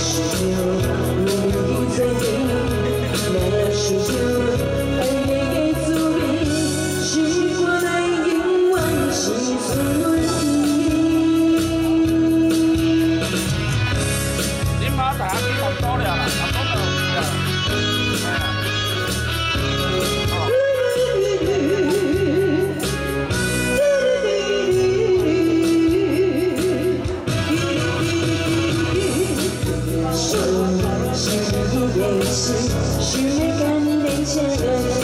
still, we're losing it. 是是没跟你见了。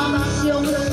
Amazon